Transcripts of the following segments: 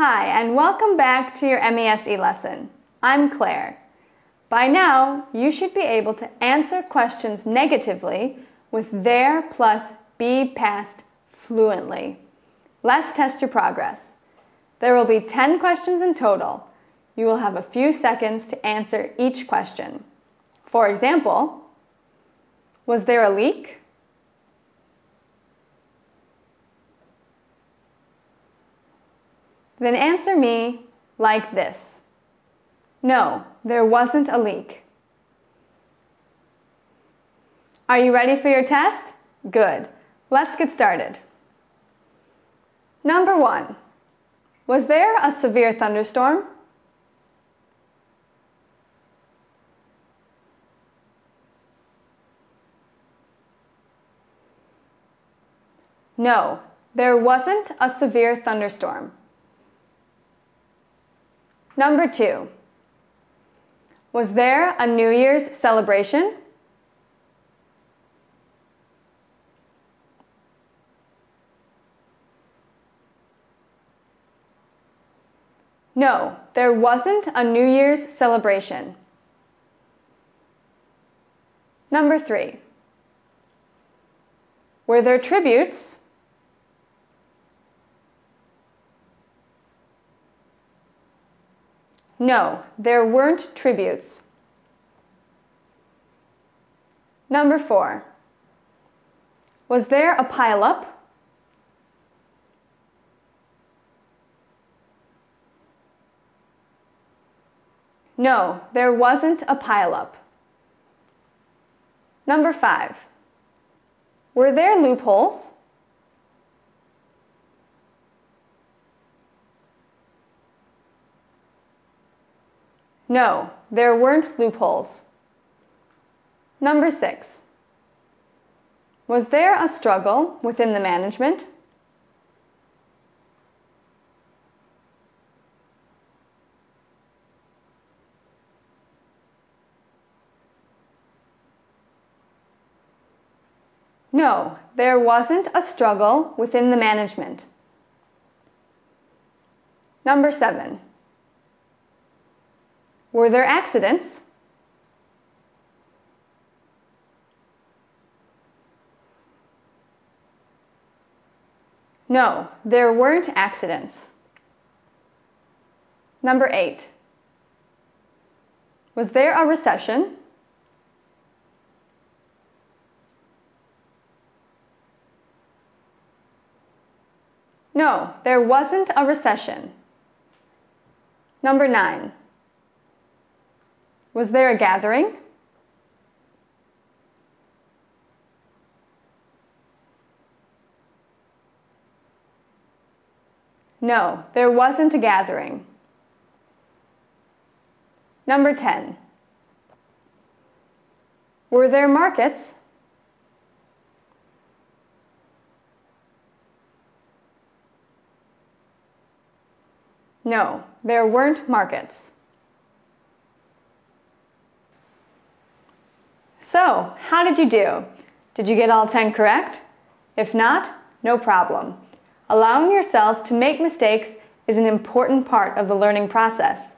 Hi, and welcome back to your MES lesson. I'm Claire. By now, you should be able to answer questions negatively with there plus be past fluently. Let's test your progress. There will be 10 questions in total. You will have a few seconds to answer each question. For example, was there a leak? Then answer me like this. No, there wasn't a leak. Are you ready for your test? Good. Let's get started. Number one, was there a severe thunderstorm? No, there wasn't a severe thunderstorm. Number two, was there a New Year's celebration? No, there wasn't a New Year's celebration. Number three, were there tributes No, there weren't tributes. Number four. Was there a pileup? No, there wasn't a pileup. Number five. Were there loopholes? No, there weren't loopholes. Number six. Was there a struggle within the management? No, there wasn't a struggle within the management. Number seven. Were there accidents? No, there weren't accidents. Number eight. Was there a recession? No, there wasn't a recession. Number nine. Was there a gathering? No, there wasn't a gathering. Number 10. Were there markets? No, there weren't markets. So, how did you do? Did you get all 10 correct? If not, no problem. Allowing yourself to make mistakes is an important part of the learning process.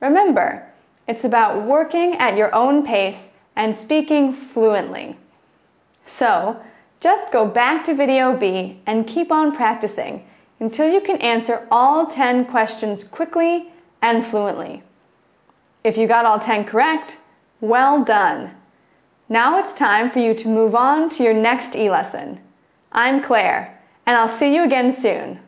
Remember, it's about working at your own pace and speaking fluently. So, just go back to video B and keep on practicing until you can answer all 10 questions quickly and fluently. If you got all 10 correct, well done! Now it's time for you to move on to your next e-lesson. I'm Claire, and I'll see you again soon.